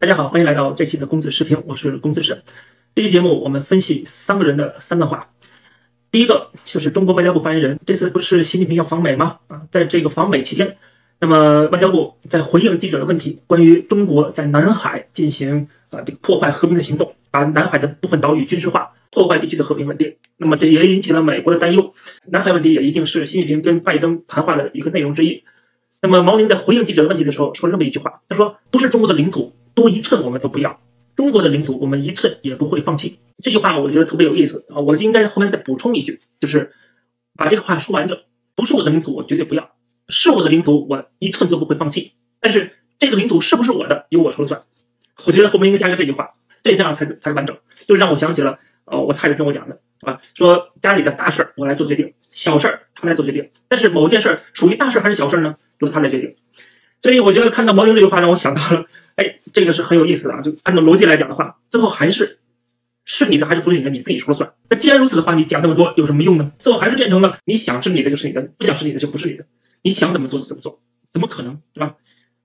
大家好，欢迎来到这期的公子视频，我是公子沈。这期节目我们分析三个人的三段话。第一个就是中国外交部发言人，这次不是习近平要访美吗？啊，在这个访美期间，那么外交部在回应记者的问题，关于中国在南海进行啊这个破坏和平的行动，把南海的部分岛屿军事化，破坏地区的和平稳定。那么这也引起了美国的担忧。南海问题也一定是习近平跟拜登谈话的一个内容之一。那么毛宁在回应记者的问题的时候说了这么一句话，他说：“不是中国的领土多一寸我们都不要，中国的领土我们一寸也不会放弃。”这句话我觉得特别有意思啊！我应该后面再补充一句，就是把这个话说完整：不是我的领土我绝对不要，是我的领土我一寸都不会放弃。但是这个领土是不是我的，由我说了算。我觉得后面应该加个这句话，这样才才完整。就让我想起了呃我太太跟我讲的。啊，说家里的大事儿我来做决定，小事儿他来做决定。但是某件事儿属于大事还是小事儿呢？由他来决定。所以我觉得看到毛宁这句话，让我想到了，哎，这个是很有意思的啊。就按照逻辑来讲的话，最后还是是你的还是不是你的，你自己说了算。那既然如此的话，你讲那么多有什么用呢？最后还是变成了你想是你的就是你的，不想是你的就不是你的。你想怎么做就怎么做，怎么可能，对吧？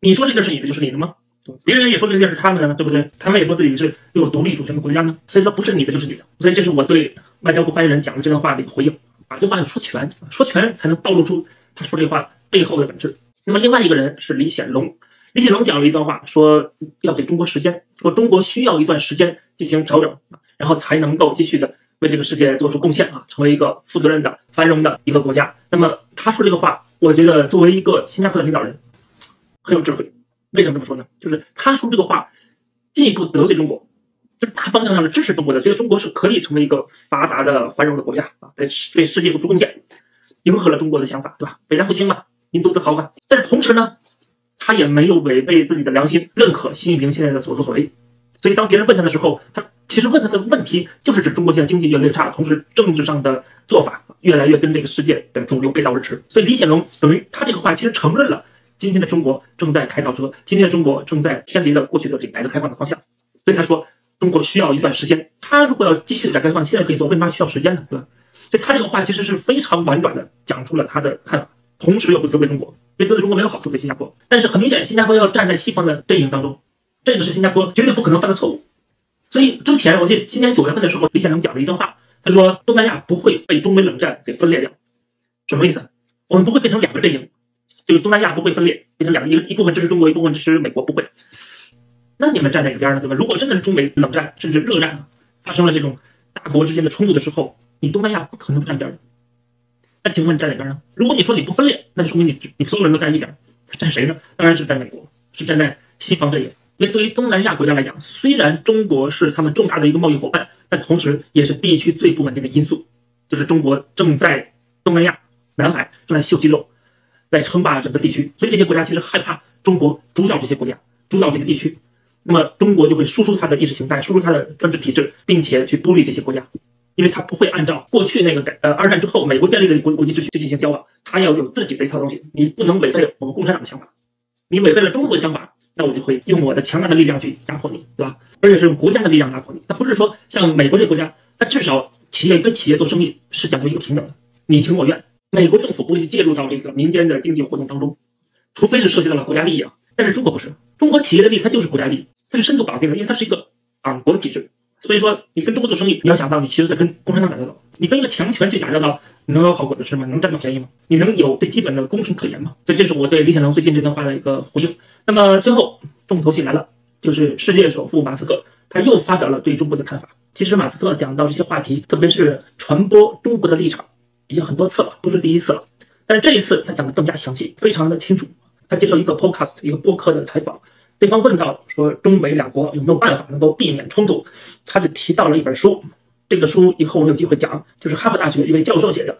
你说这件是你的就是你的吗？别人也说这件是他们的呢，对不对？他们也说自己是拥有独立主权的国家呢。所以说不是你的就是你的。所以这是我对外交部发言人讲的这段话的一个回应。把这话要说全，说全才能暴露出他说这话背后的本质。那么另外一个人是李显龙，李显龙讲了一段话，说要给中国时间，说中国需要一段时间进行调整，然后才能够继续的为这个世界做出贡献啊，成为一个负责任的繁荣的一个国家。那么他说这个话，我觉得作为一个新加坡的领导人，很有智慧。为什么这么说呢？就是他说这个话，进一步得罪中国，就是大方向上是支持中国的，觉得中国是可以成为一个发达的繁荣的国家啊，在对世界做出贡献，迎合了中国的想法，对吧？北大复兴嘛，民族自豪嘛。但是同时呢，他也没有违背自己的良心，认可习近平现在的所作所为。所以当别人问他的时候，他其实问他的问题就是指中国现在经济越来越差，同时政治上的做法越来越跟这个世界的主流背道而驰。所以李显龙等于他这个话其实承认了。今天的中国正在开倒车，今天的中国正在偏离了过去的这个改革开放的方向，所以他说中国需要一段时间。他如果要继续的改革开放，现在可以做，为什么需要时间呢？对吧？所以他这个话其实是非常婉转的讲出了他的看法，同时又不得罪中国，对得罪中国没有好处，对新加坡。但是很明显，新加坡要站在西方的阵营当中，这个是新加坡绝对不可能犯的错误。所以之前我记得今年九月份的时候，李显龙讲了一段话，他说东南亚不会被中美冷战给分裂掉，什么意思？我们不会变成两个阵营。就是东南亚不会分裂，变成两个，一一部分支持中国，一部分支持美国，不会。那你们站哪个边呢？对吧？如果真的是中美冷战甚至热战发生了这种大国之间的冲突的时候，你东南亚不可能不站边的。那请问你站哪边呢？如果你说你不分裂，那就说明你你所有人都站一边，站谁呢？当然是在美国，是站在西方阵营。因为对于东南亚国家来讲，虽然中国是他们重大的一个贸易伙伴，但同时也是地区最不稳定的因素。就是中国正在东南亚、南海正在秀肌肉。在称霸整个地区，所以这些国家其实害怕中国主导这些国家，主导这个地区。那么中国就会输出它的意识形态，输出它的专制体制，并且去孤立这些国家，因为它不会按照过去那个改呃二战之后美国建立的国国际秩序去进行交往，它要有自己的一套东西。你不能违背我们共产党的想法，你违背了中国的想法，那我就会用我的强大的力量去压迫你，对吧？而且是用国家的力量压迫你。它不是说像美国这个国家，它至少企业跟企业做生意是讲究一个平等的，你情我愿。美国政府不会介入到这个民间的经济活动当中，除非是涉及到了国家利益啊。但是中国不是，中国企业的利益它就是国家利益，它是深度绑定的，因为它是一个党国的体制。所以说，你跟中国做生意，你要想到你其实在跟共产党打交道，你跟一个强权去打交道，能有好果子吃吗？能占到便宜吗？你能有最基本的公平可言吗？所以这是我对李显龙最近这段话的一个回应。那么最后重头戏来了，就是世界首富马斯克他又发表了对中国的看法。其实马斯克讲到这些话题，特别是传播中国的立场。已经很多次了，不是第一次了。但是这一次他讲的更加详细，非常的清楚。他接受一个 podcast 一个播客的采访，对方问到说中美两国有没有办法能够避免冲突，他就提到了一本书。这个书以后我们有机会讲，就是哈佛大学一位教授写的，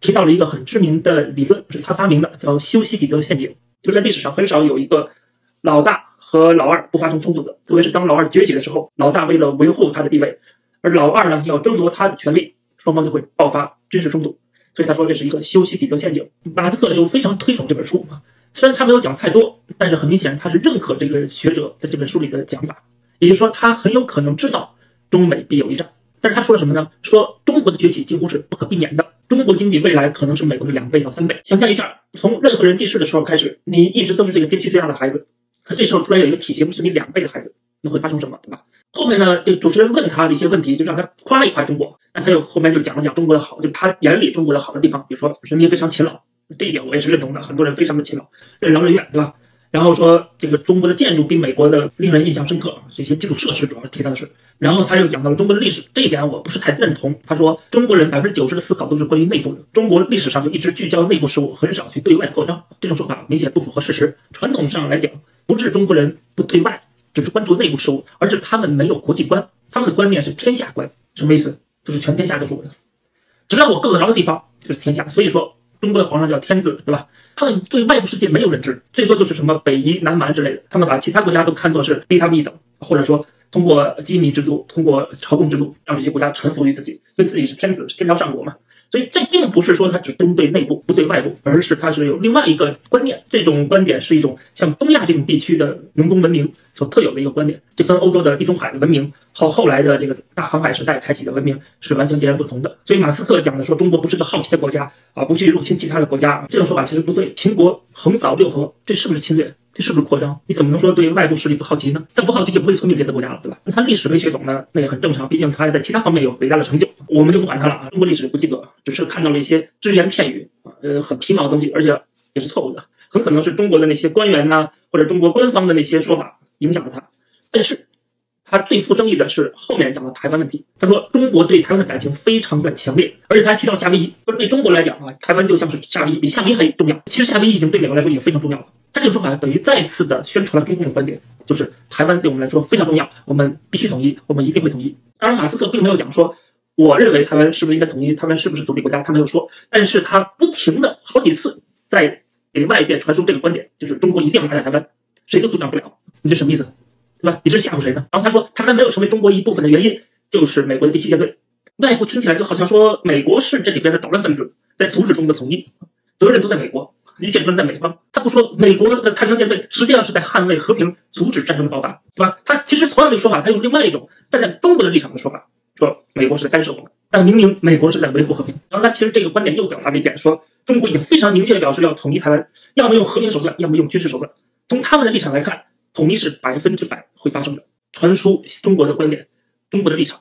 提到了一个很知名的理论，是他发明的，叫修昔底德陷阱。就在历史上很少有一个老大和老二不发生冲突的，特别是当老二崛起的时候，老大为了维护他的地位，而老二呢要争夺他的权利。双方就会爆发军事冲突，所以他说这是一个修昔底德陷阱。马斯克就非常推崇这本书啊，虽然他没有讲太多，但是很明显他是认可这个学者在这本书里的讲法，也就是说他很有可能知道中美必有一战。但是他说了什么呢？说中国的崛起几乎是不可避免的，中国经济未来可能是美国的两倍到三倍。想象一下，从任何人记事的时候开始，你一直都是这个街区最大的孩子，可这时候突然有一个体型是你两倍的孩子，那会发生什么，对吧？后面呢，这主持人问他的一些问题，就让他夸一夸中国，那他又后面就讲了讲中国的好，就他眼里中国的好的地方，比如说人民非常勤劳，这一点我也是认同的，很多人非常的勤劳，任劳任怨，对吧？然后说这个中国的建筑比美国的令人印象深刻，这些基础设施主要是提到的是。然后他又讲到了中国的历史，这一点我不是太认同。他说中国人百分之九十的思考都是关于内部的，中国历史上就一直聚焦内部事务，很少去对外扩张。这种说法明显不符合事实。传统上来讲，不是中国人不对外，只是关注内部事务，而是他们没有国际观，他们的观念是天下观。什么意思？就是全天下都是我的，只要我够得着的地方就是天下。所以说。中国的皇上叫天子，对吧？他们对外部世界没有认知，最多就是什么北夷、南蛮之类的。他们把其他国家都看作是低他们一等，或者说通过机密制度、通过朝贡制度，让这些国家臣服于自己，因为自己是天子，是天朝上国嘛。所以这并不是说它只针对内部不对外部，而是它是有另外一个观念。这种观点是一种像东亚这种地区的农耕文明所特有的一个观点，这跟欧洲的地中海的文明和后来的这个大航海时代开启的文明是完全截然不同的。所以马斯克讲的说中国不是个好奇的国家啊，不去入侵其他的国家，这种说法其实不对。秦国横扫六合，这是不是侵略？这是不是扩张？你怎么能说对外部势力不好奇呢？他不好奇就不会吞并别的国家了，对吧？那他历史没学懂呢，那也很正常。毕竟他在其他方面有伟大的成就，我们就不管他了啊。中国历史不及格，只是看到了一些只言片语，呃，很皮毛的东西，而且也是错误的，很可能是中国的那些官员呐，或者中国官方的那些说法影响了他。但是，他最富争议的是后面讲的台湾问题。他说中国对台湾的感情非常的强烈，而且他还提到夏威夷，说对中国来讲啊，台湾就像是夏威夷，比夏威夷还重要。其实夏威夷已经对美国来说已经非常重要了。他这个说法等于再次的宣传了中共的观点，就是台湾对我们来说非常重要，我们必须统一，我们一定会统一。当然，马斯克并没有讲说，我认为台湾是不是应该统一，台湾是不是独立国家，他没有说。但是他不停的好几次在给外界传输这个观点，就是中国一定要拿下台湾，谁都阻挡不了。你这什么意思？对吧？你这是吓唬谁呢？然后他说，台湾没有成为中国一部分的原因，就是美国的第七舰队。外部听起来就好像说美国是这里边的捣乱分子，在阻止中国的统一，责任都在美国。一切责任在美方，他不说美国的太平洋舰队实际上是在捍卫和平，阻止战争的爆发，对吧？他其实同样的一个说法，他用另外一种站在中国的立场的说法，说美国是在干涉我们，但明明美国是在维护和平。然后他其实这个观点又表达了一点，说中国已经非常明确的表示要统一台湾，要么用和平手段，要么用军事手段。从他们的立场来看，统一是百分之百会发生的。传输中国的观点，中国的立场，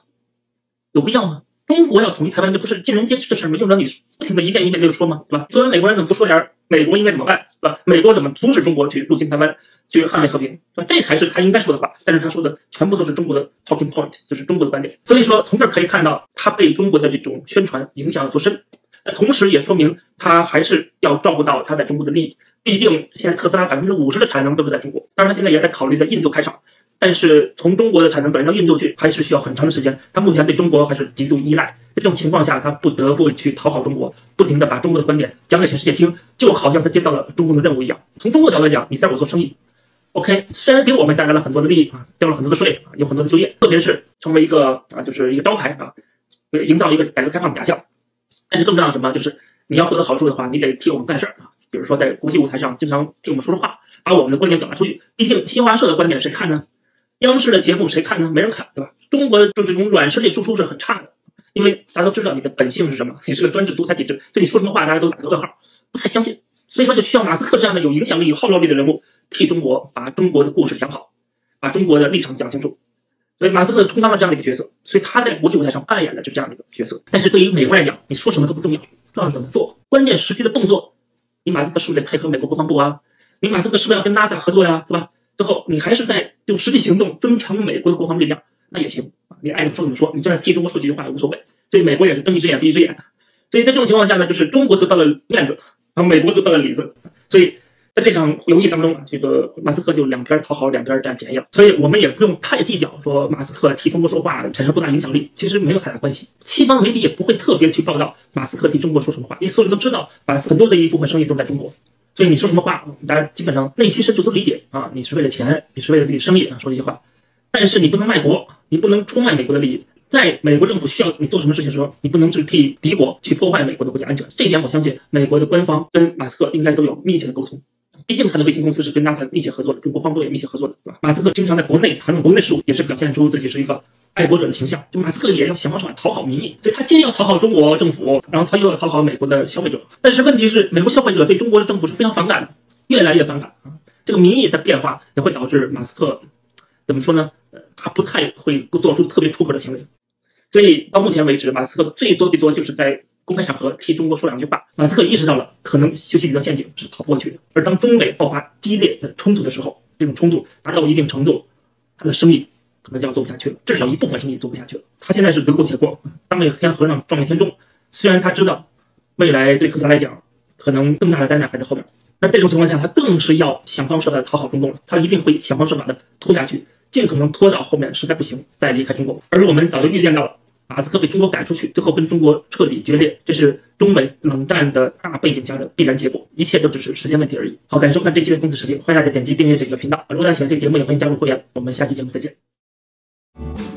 有必要吗？中国要统一台湾，这不是尽人皆知的事吗？用得着你不停的一遍一遍的说吗？对吧？作为美国人，怎么不说点儿美国应该怎么办？对吧？美国怎么阻止中国去入侵台湾，去捍卫和平？对吧？这才是他应该说的话。但是他说的全部都是中国的 talking point，就是中国的观点。所以说，从这儿可以看到他被中国的这种宣传影响有多深。那同时也说明他还是要照顾到他在中国的利益。毕竟现在特斯拉百分之五十的产能都是在中国，当然他现在也在考虑在印度开厂。但是从中国的产能转移到印度去，还是需要很长的时间。他目前对中国还是极度依赖，在这种情况下，他不得不去讨好中国，不停的把中国的观点讲给全世界听，就好像他接到了中共的任务一样。从中国角度来讲，你在我做生意，OK，虽然给我们带来了很多的利益啊，交了很多的税啊，有很多的就业，特别是成为一个啊，就是一个招牌啊，营造一个改革开放的假象。但是更重要什么，就是你要获得好处的话，你得替我们干事儿啊，比如说在国际舞台上经常替我们说说话，把我们的观点表达出去。毕竟新华社的观点谁看呢？央视的节目谁看呢？没人看，对吧？中国的就这种软实力输出是很差的，因为大家都知道你的本性是什么，你是个专制独裁体制，所以你说什么话大家都打个问号，不太相信。所以说就需要马斯克这样的有影响力、有号召力的人物替中国把中国的故事讲好，把中国的立场讲清楚。所以马斯克充当了这样的一个角色，所以他在国际舞台上扮演的就这样的一个角色。但是对于美国来讲，你说什么都不重要，重要怎么做。关键时期的动作，你马斯克是不是得配合美国国防部啊？你马斯克是不是要跟 NASA 合作呀？对吧？最后，你还是在用实际行动增强美国的国防力量，那也行啊，你爱怎么说怎么说，你就算替中国说几句话也无所谓。所以美国也是睁一只眼闭一只眼。所以在这种情况下呢，就是中国得到了面子，然后美国得到了里子。所以在这场游戏当中啊，这个马斯克就两边讨好，两边占便宜了。所以我们也不用太计较说马斯克替中国说话产生多大影响力，其实没有太大关系。西方媒体也不会特别去报道马斯克替中国说什么话，因为所有人都知道，马斯很多的一部分生意都在中国。所以你说什么话，大家基本上内心深处都理解啊，你是为了钱，你是为了自己生意啊说这些话，但是你不能卖国，你不能出卖美国的利益，在美国政府需要你做什么事情的时候，你不能去替敌国去破坏美国的国家安全。这一点我相信美国的官方跟马斯克应该都有密切的沟通，毕竟他的卫星公司是跟 NASA 密切合作的，跟国防部也密切合作的，对吧？马斯克经常在国内谈论国内事务，也是表现出自己是一个。爱国者的倾向，就马斯克也要想方设法讨好民意，所以他既要讨好中国政府，然后他又要讨好美国的消费者。但是问题是，美国消费者对中国的政府是非常反感的，越来越反感啊。这个民意的变化也会导致马斯克怎么说呢？呃，他不太会做出特别出格的行为。所以到目前为止，马斯克最多最多就是在公开场合替中国说两句话。马斯克意识到了可能修昔底德陷阱是逃不过去的。而当中美爆发激烈的冲突的时候，这种冲突达到一定程度，他的生意可能就要做不下去了，至少一部分生意做不下去了。他现在是得过且过，当了天和尚撞了天钟。虽然他知道未来对特斯拉来讲，可能更大的灾难还在后面。那这种情况下，他更是要想方设法的讨好中共了。他一定会想方设法的拖下去，尽可能拖到后面实在不行再离开中国。而我们早就预见到了。马斯克被中国赶出去，最后跟中国彻底决裂，这是中美冷战的大背景下的必然结果，一切都只是时间问题而已。好，感谢收看这期的公子视频，欢迎大家点击订阅这个频道。如果大家喜欢这个节目，也欢迎加入会员。我们下期节目再见。